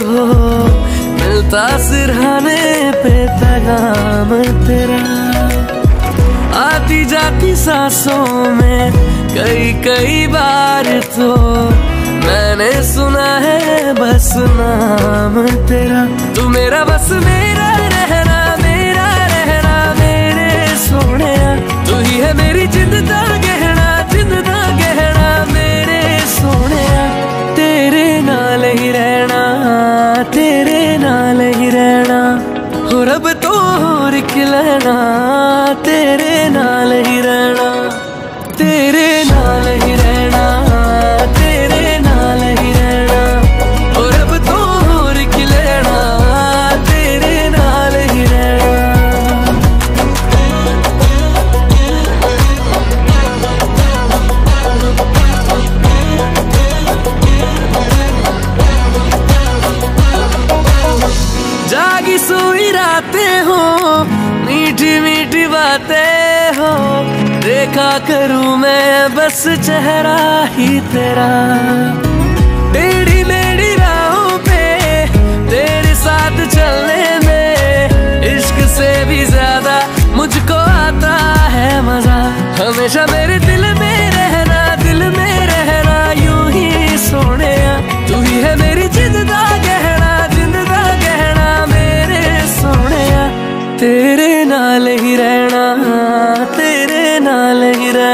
हो मिलता सिरहाने पे पैगाम तेरा। आती जाती सांसों में कई कई बार तो मैंने सुना है बस नाम तेरा। तू मेरा बस, मेरा रहना मेरा रहना, मेरे सोने तू ही है मेरी जिंद रब तो खिलना तेरे सोई हो, मीठी मीठी बातें हो। देखा करूँ मैं बस चेहरा ही तेरा। टेढ़ी मेढ़ी राहों पे, तेरे साथ चलने में, इश्क से भी ज़्यादा मुझको आता है मज़ा। हमेशा मेरे दिल में तेरे नाल ही रहना तेरे नाल ही रहना।